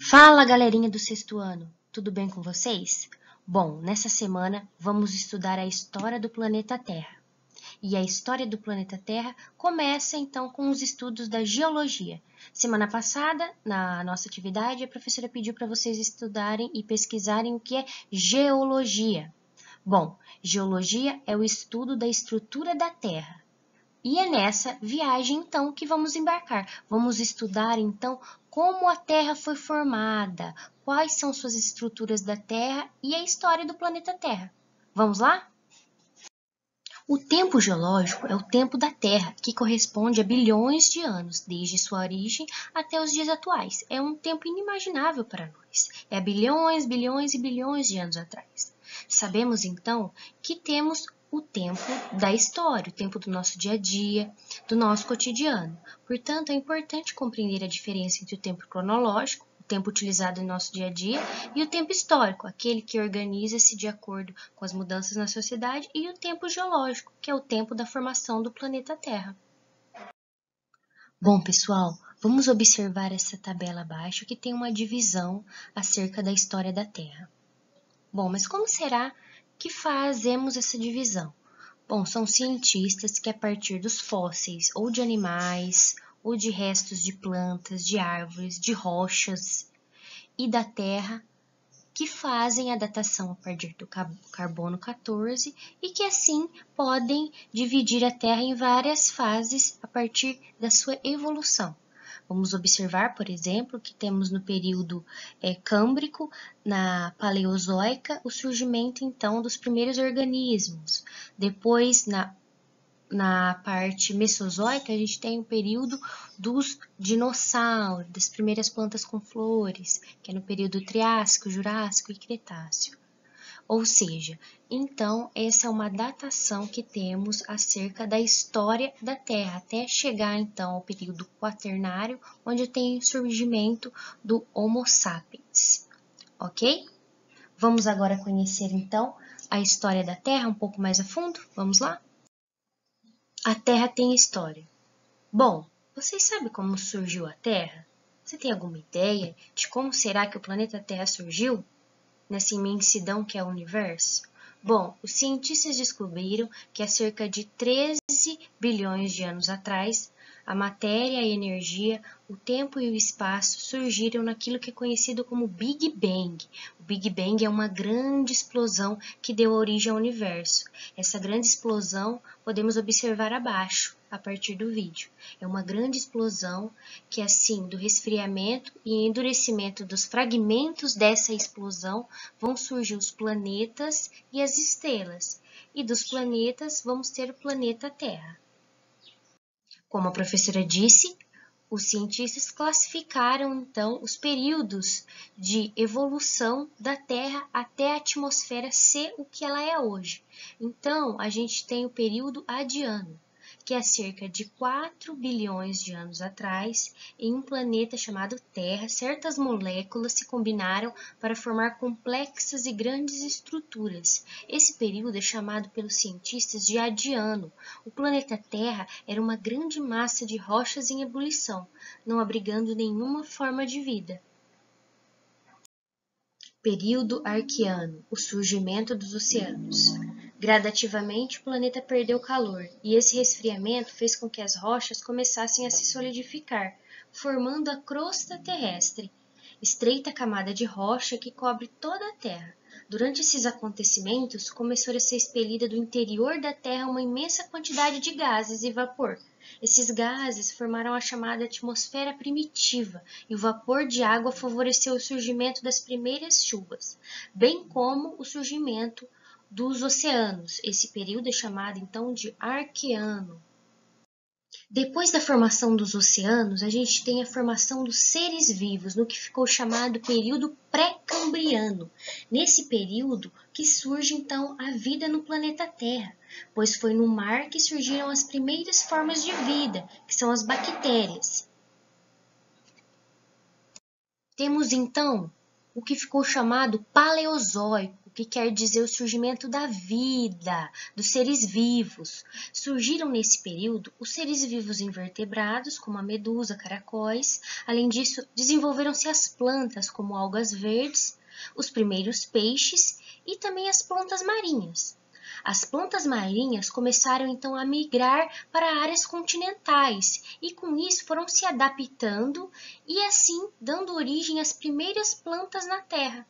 Fala, galerinha do sexto ano, tudo bem com vocês? Bom, nessa semana vamos estudar a história do planeta Terra. E a história do planeta Terra começa então com os estudos da geologia. Semana passada, na nossa atividade, a professora pediu para vocês estudarem e pesquisarem o que é geologia. Bom, geologia é o estudo da estrutura da Terra. E é nessa viagem então que vamos embarcar. Vamos estudar então como a Terra foi formada, quais são suas estruturas da Terra e a história do planeta Terra. Vamos lá? O tempo geológico é o tempo da Terra, que corresponde a bilhões de anos, desde sua origem até os dias atuais. É um tempo inimaginável para nós. É bilhões, bilhões e bilhões de anos atrás. Sabemos então que temos o tempo da história, o tempo do nosso dia a dia, do nosso cotidiano. Portanto, é importante compreender a diferença entre o tempo cronológico, o tempo utilizado em nosso dia a dia, e o tempo histórico, aquele que organiza-se de acordo com as mudanças na sociedade, e o tempo geológico, que é o tempo da formação do planeta Terra. Bom, pessoal, vamos observar essa tabela abaixo que tem uma divisão acerca da história da Terra. Bom, mas como será que fazemos essa divisão? Bom, são cientistas que a partir dos fósseis ou de animais, ou de restos de plantas, de árvores, de rochas e da terra, que fazem a datação a partir do carbono 14 e que assim podem dividir a Terra em várias fases a partir da sua evolução. Vamos observar, por exemplo, que temos no período é, câmbrico, na paleozoica, o surgimento então dos primeiros organismos. Depois, na, na parte mesozoica, a gente tem o período dos dinossauros, das primeiras plantas com flores, que é no período Triássico, Jurássico e Cretáceo. Ou seja, então essa é uma datação que temos acerca da história da Terra, até chegar então ao período quaternário, onde tem o surgimento do Homo sapiens. Ok? Vamos agora conhecer então a história da Terra um pouco mais a fundo? Vamos lá? A Terra tem história. Bom, vocês sabem como surgiu a Terra? Você tem alguma ideia de como será que o planeta Terra surgiu? Nessa imensidão que é o universo? Bom, os cientistas descobriram que há cerca de 13 bilhões de anos atrás, a matéria, a energia, o tempo e o espaço surgiram naquilo que é conhecido como Big Bang. O Big Bang é uma grande explosão que deu origem ao universo. Essa grande explosão podemos observar abaixo, a partir do vídeo. É uma grande explosão que, assim, do resfriamento e endurecimento dos fragmentos dessa explosão, vão surgir os planetas e as estrelas. E dos planetas, vamos ter o planeta Terra. Como a professora disse, os cientistas classificaram então os períodos de evolução da Terra até a atmosfera ser o que ela é hoje. Então, a gente tem o período adiano, que há cerca de 4 bilhões de anos atrás, em um planeta chamado Terra, certas moléculas se combinaram para formar complexas e grandes estruturas. Esse período é chamado pelos cientistas de Adiano. O planeta Terra era uma grande massa de rochas em ebulição, não abrigando nenhuma forma de vida. Período Arqueano, o surgimento dos oceanos. Gradativamente, o planeta perdeu calor, e esse resfriamento fez com que as rochas começassem a se solidificar, formando a crosta terrestre, estreita camada de rocha que cobre toda a Terra. Durante esses acontecimentos, começou a ser expelida do interior da Terra uma imensa quantidade de gases e vapor. Esses gases formaram a chamada atmosfera primitiva, e o vapor de água favoreceu o surgimento das primeiras chuvas, bem como o surgimento dos oceanos. Esse período é chamado então de Arqueano. Depois da formação dos oceanos, a gente tem a formação dos seres vivos, no que ficou chamado período pré-cambriano. Nesse período que surge então a vida no planeta Terra, pois foi no mar que surgiram as primeiras formas de vida, que são as bactérias. Temos então o que ficou chamado Paleozoico, que quer dizer o surgimento da vida, dos seres vivos. Surgiram nesse período os seres vivos invertebrados, como a medusa, caracóis. Além disso, desenvolveram-se as plantas, como algas verdes, os primeiros peixes e também as plantas marinhas. As plantas marinhas começaram então a migrar para áreas continentais e com isso foram se adaptando e assim dando origem às primeiras plantas na Terra.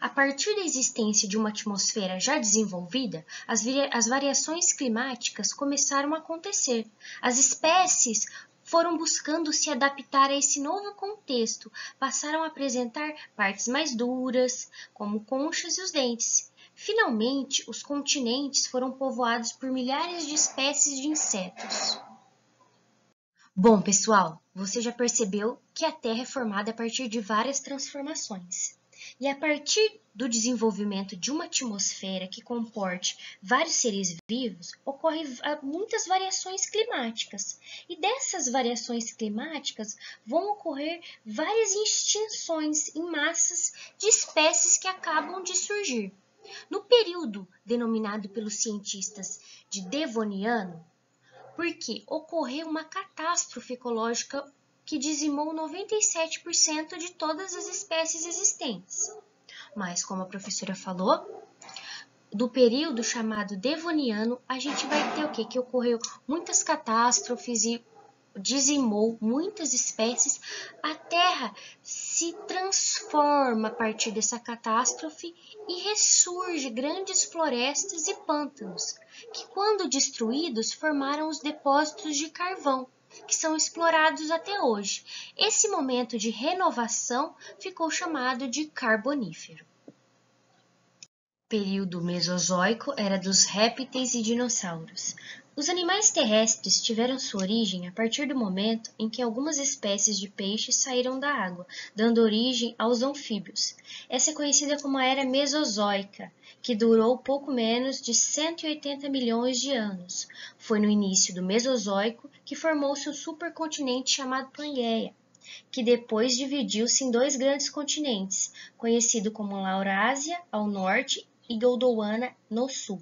A partir da existência de uma atmosfera já desenvolvida, as, as variações climáticas começaram a acontecer. As espécies foram buscando se adaptar a esse novo contexto, passaram a apresentar partes mais duras, como conchas e os dentes. Finalmente, os continentes foram povoados por milhares de espécies de insetos. Bom, pessoal, você já percebeu que a Terra é formada a partir de várias transformações. E a partir do desenvolvimento de uma atmosfera que comporte vários seres vivos, ocorrem muitas variações climáticas. E dessas variações climáticas vão ocorrer várias extinções em massas de espécies que acabam de surgir. No período denominado pelos cientistas de Devoniano, porque ocorreu uma catástrofe ecológica que dizimou 97% de todas as espécies existentes. Mas, como a professora falou, do período chamado Devoniano, a gente vai ter o quê? Que ocorreu muitas catástrofes e dizimou muitas espécies, a Terra se transforma a partir dessa catástrofe e ressurge grandes florestas e pântanos, que quando destruídos formaram os depósitos de carvão, que são explorados até hoje. Esse momento de renovação ficou chamado de Carbonífero. O período Mesozoico era dos répteis e dinossauros. Os animais terrestres tiveram sua origem a partir do momento em que algumas espécies de peixes saíram da água, dando origem aos anfíbios. Essa é conhecida como a Era Mesozoica, que durou pouco menos de 180 milhões de anos. Foi no início do Mesozoico que formou-se o supercontinente chamado Pangeia, que depois dividiu-se em dois grandes continentes, conhecido como Laurásia ao norte e Gondwana no sul.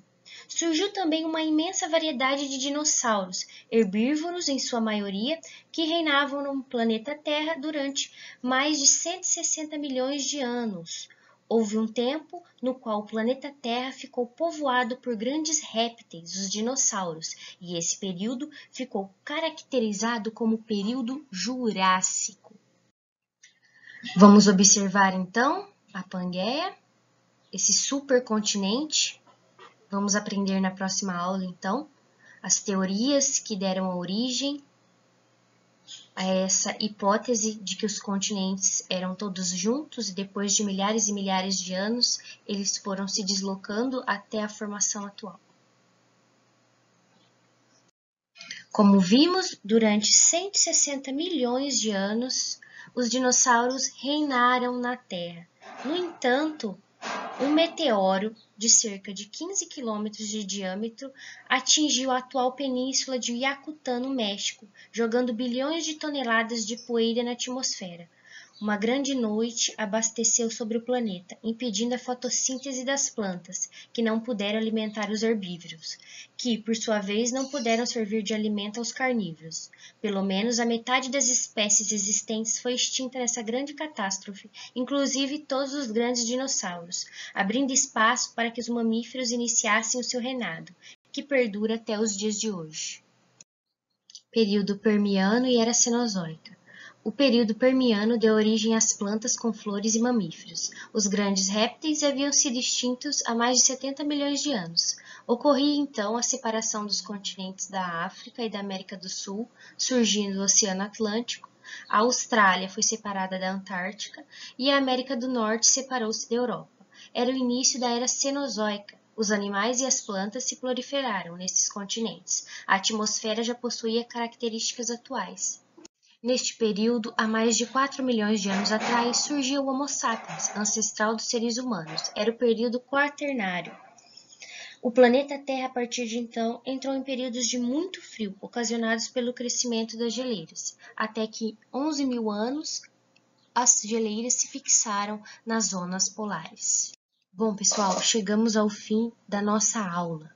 Surgiu também uma imensa variedade de dinossauros, herbívoros em sua maioria, que reinavam no planeta Terra durante mais de 160 milhões de anos. Houve um tempo no qual o planeta Terra ficou povoado por grandes répteis, os dinossauros, e esse período ficou caracterizado como período Jurássico. Vamos observar então a Pangeia, esse supercontinente Vamos aprender na próxima aula, então, as teorias que deram origem a essa hipótese de que os continentes eram todos juntos e depois de milhares e milhares de anos eles foram se deslocando até a formação atual. Como vimos, durante 160 milhões de anos, os dinossauros reinaram na Terra. No entanto, um meteoro de cerca de 15 quilômetros de diâmetro atingiu a atual península de Yucatán, no México, jogando bilhões de toneladas de poeira na atmosfera. Uma grande noite abasteceu sobre o planeta, impedindo a fotossíntese das plantas, que não puderam alimentar os herbívoros, que, por sua vez, não puderam servir de alimento aos carnívoros. Pelo menos a metade das espécies existentes foi extinta nessa grande catástrofe, inclusive todos os grandes dinossauros, abrindo espaço para que os mamíferos iniciassem o seu reinado, que perdura até os dias de hoje. Período Permiano e Era Cenozoica o período Permiano deu origem às plantas com flores e mamíferos. Os grandes répteis haviam sido extintos há mais de 70 milhões de anos. Ocorria então a separação dos continentes da África e da América do Sul, surgindo o Oceano Atlântico. A Austrália foi separada da Antártica e a América do Norte separou-se da Europa. Era o início da Era Cenozoica. Os animais e as plantas se proliferaram nesses continentes. A atmosfera já possuía características atuais. Neste período, há mais de 4 milhões de anos atrás, surgiu o Homo sapiens, ancestral dos seres humanos. Era o período quaternário. O planeta Terra, a partir de então, entrou em períodos de muito frio, ocasionados pelo crescimento das geleiras, até que 11 mil anos as geleiras se fixaram nas zonas polares. Bom, pessoal, chegamos ao fim da nossa aula.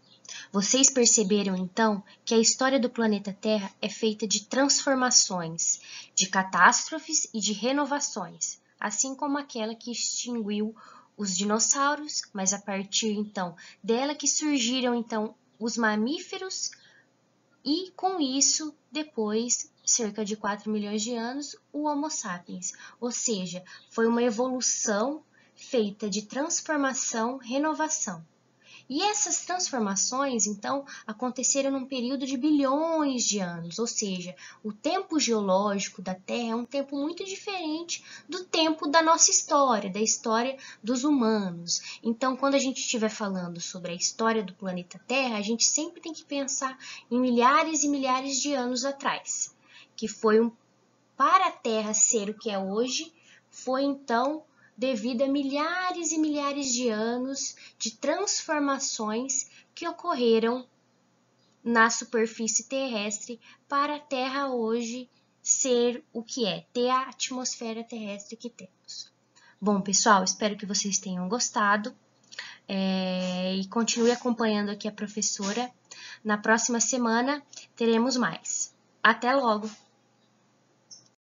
Vocês perceberam então que a história do planeta Terra é feita de transformações, de catástrofes e de renovações, assim como aquela que extinguiu os dinossauros, mas a partir então dela que surgiram então os mamíferos e com isso depois cerca de 4 milhões de anos o Homo sapiens, ou seja, foi uma evolução feita de transformação, renovação. E essas transformações, então, aconteceram num período de bilhões de anos, ou seja, o tempo geológico da Terra é um tempo muito diferente do tempo da nossa história, da história dos humanos. Então, quando a gente estiver falando sobre a história do planeta Terra, a gente sempre tem que pensar em milhares e milhares de anos atrás, que foi um para a Terra ser o que é hoje, foi então devido a milhares e milhares de anos de transformações que ocorreram na superfície terrestre para a Terra hoje ser o que é, ter a atmosfera terrestre que temos. Bom, pessoal, espero que vocês tenham gostado é, e continue acompanhando aqui a professora. Na próxima semana teremos mais. Até logo!